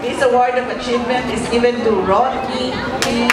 This award of achievement is given to Rodney P.